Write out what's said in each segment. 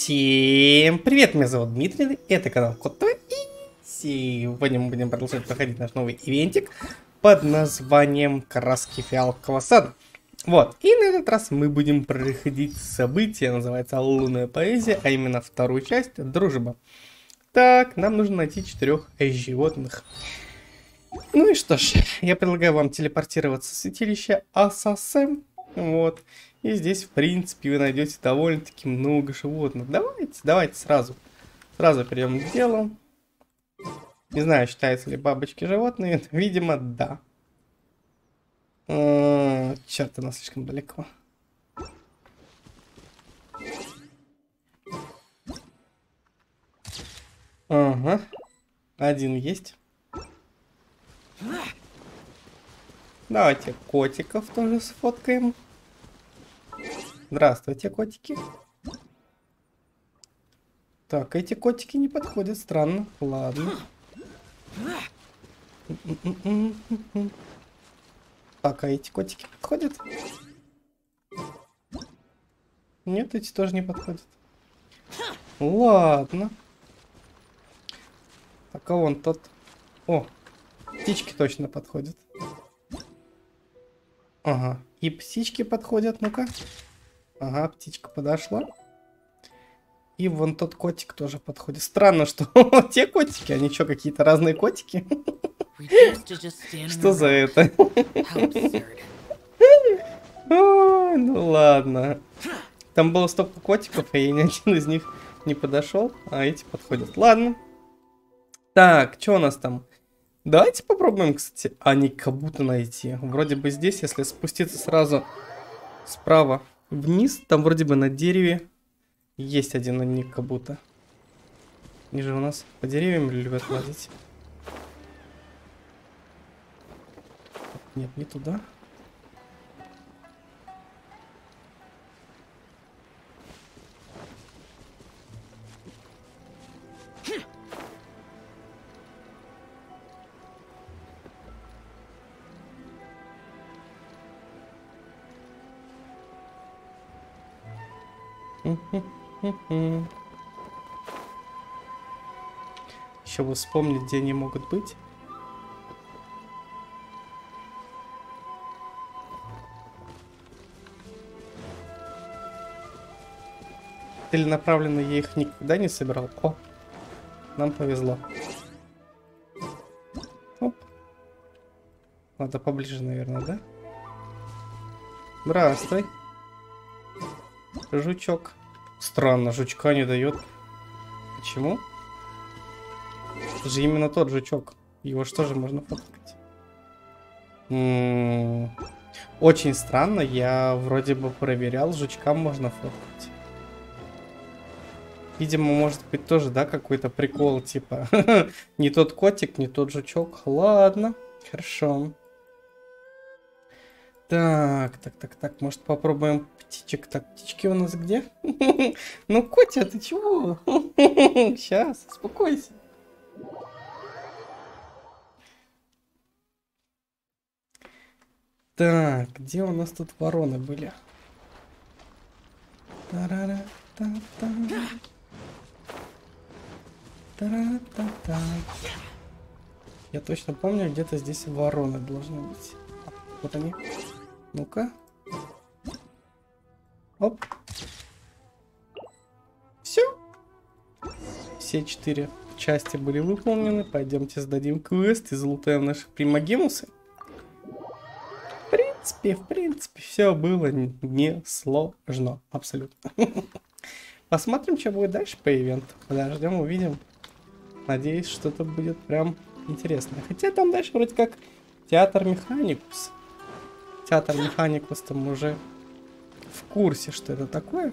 Всем привет, меня зовут Дмитрий, это канал Кот ТВ, и сегодня мы будем продолжать проходить наш новый ивентик под названием Краски Фиалкового Сада. Вот, и на этот раз мы будем проходить событие, называется Лунная Поэзия, а именно вторую часть Дружба. Так, нам нужно найти четырех животных. Ну и что ж, я предлагаю вам телепортироваться в святилище Асасем, вот, и здесь, в принципе, вы найдете довольно-таки много животных. Давайте, давайте сразу. Сразу перейдем к делу. Не знаю, считаются ли бабочки животные. Видимо, да. А, черт, она слишком далеко. Ага. Один есть. Давайте котиков тоже сфоткаем. Здравствуйте, котики. Так, эти котики не подходят, странно. Ладно. Так, а эти котики подходят? Нет, эти тоже не подходят. Ладно. Так, а вон тот... О, птички точно подходят. Ага, и птички подходят, ну-ка. Ага, птичка подошла. И вон тот котик тоже подходит. Странно, что те котики, они что, какие-то разные котики? Что за это? Ну ладно. Там было столько котиков, а я ни один из них не подошел, а эти подходят. Ладно. Так, что у нас там? Давайте попробуем, кстати, а не как будто найти. Вроде бы здесь, если спуститься сразу справа вниз. Там вроде бы на дереве есть один ник как будто. Ниже у нас по деревьям любят лазить. Нет, не туда. Еще бы вспомнить, где они могут быть. Целенаправленно я их никогда не собирал. О, нам повезло. Оп. Надо поближе, наверное, да? Здравствуй. Жучок. Странно, жучка не дает. Почему? Это же именно тот жучок. Его что же можно фоткать? М -м -м. Очень странно, я вроде бы проверял, жучка можно фоткать. Видимо, может быть тоже, да, какой-то прикол, типа, не тот котик, не тот жучок. Ладно, хорошо. Так, так, так, так, может попробуем птичек. Так, птички у нас где? Ну, Котя, ты чего? Сейчас, успокойся. Так, где у нас тут вороны были? Тарара та та Тарара та та Я точно помню, где-то здесь вороны должны быть. Вот они. Ну-ка. Оп. Все. Все четыре части были выполнены. Пойдемте сдадим квест и залутаем наши примагемусы. В принципе, в принципе, все было не сложно. Абсолютно. Посмотрим, что будет дальше по ивенту. Подождем, увидим. Надеюсь, что-то будет прям интересное. Хотя там дальше вроде как театр Механикус театр Механикус там уже в курсе, что это такое.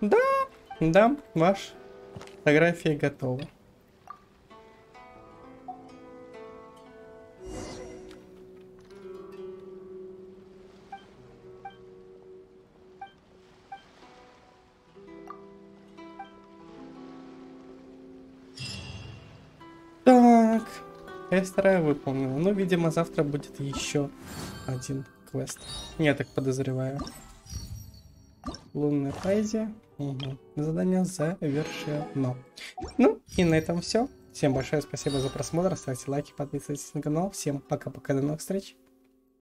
Да, да, ваш фотография готова. Часть вторая выполнена. Ну, видимо, завтра будет еще один квест. Я так подозреваю. лунной поэзия. Угу. Задание завершено. Ну, и на этом все. Всем большое спасибо за просмотр, ставьте лайки, подписывайтесь на канал. Всем пока-пока, до новых встреч.